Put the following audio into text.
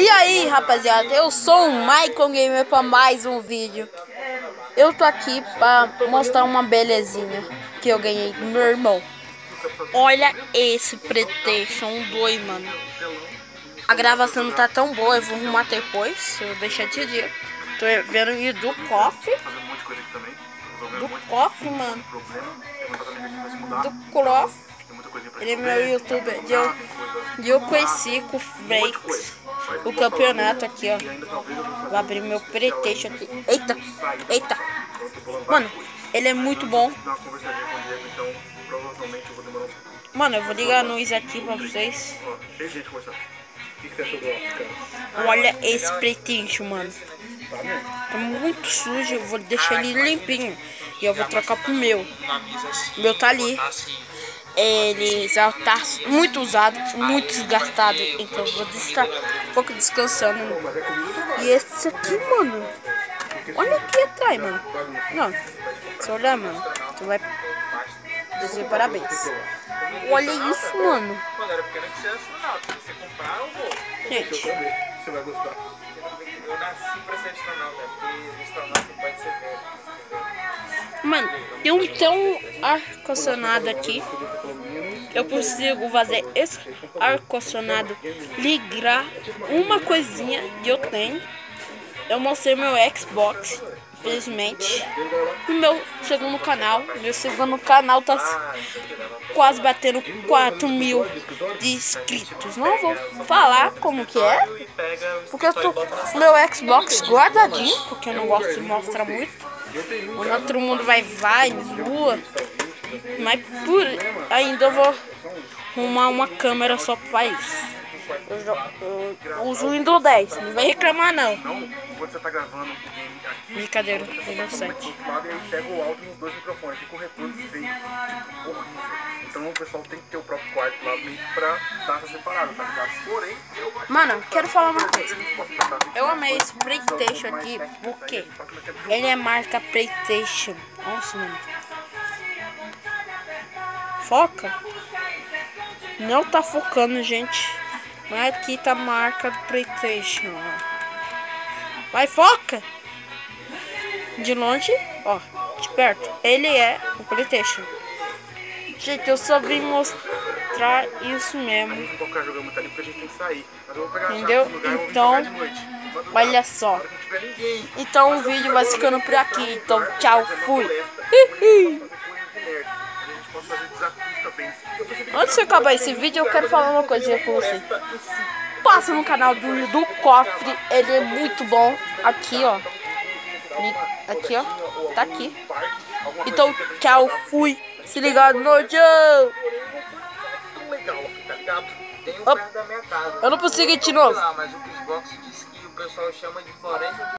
E aí, rapaziada, eu sou o Michael Gamer para mais um vídeo. Eu tô aqui para mostrar uma belezinha que eu ganhei do meu irmão. Olha esse Playstation 2, mano. A gravação não tá tão boa, eu vou arrumar depois, eu deixar de dia. Tô vendo aí do cofre. Do cofre, mano. Do cofre. Ele é meu youtuber. E eu, conheci com o Frakes o campeonato aqui, ó. Vou abrir meu Playstation aqui. Eita, eita. Mano, ele é muito bom. Mano, eu vou ligar a luz aqui pra vocês. Olha esse Playstation, mano. Tá muito sujo, eu vou deixar ele limpinho. E eu vou trocar pro meu. O meu tá ali ele já tá muito usado, muito desgastado, então vou estar um pouco descansando. E esse aqui, mano, olha aqui atrás, mano. Não, se olhar, mano, tu vai dizer parabéns. Olha isso, mano. Gente. Mano, tem um tão ar-condicionado aqui. Eu consigo fazer esse ar-condicionado ligar uma coisinha que eu tenho. Eu mostrei meu Xbox, infelizmente. No meu segundo canal. Meu segundo canal tá quase batendo 4 mil inscritos. Não vou falar como que é. Porque eu tô meu Xbox guardadinho. Porque eu não gosto de mostrar muito. O outro mundo vai, vai, lua. Mas por ainda eu vou arrumar uma câmera só para isso. Eu, eu uso o Windows 10, não vai reclamar não. Tá gravando Brincadeira, Windows 7. E aí pega o áudio nos dois microfones, fica o retorno feio, horrível. Então o pessoal tem que ter o próprio quarto lá meio pra dar separado, tá ligado? Porém, eu Mano, quero falar uma coisa. Eu amei esse Playstation aqui porque ele é marca Playstation. Nossa, mano. Foca. Não tá focando, gente. Mas aqui tá a marca do Playstation. Vai, foca! De longe, ó, de perto. Ele é o Playstation. Gente, eu só vim mostrar isso mesmo. tocar jogando muito ali porque a gente tem que sair. Mas eu vou pegar a Entendeu? lugar, Então, olha só. Então o vídeo vai ficando por aqui. Então, tchau, fui. Antes de acabar esse vídeo, eu quero falar uma coisinha com você. Passa no canal do, do Cofre, ele é muito bom. Aqui, ó. Aqui, ó. Tá aqui. Então, tchau, fui. Se no tchau. ligado? Casa. Eu não consigo ir de novo.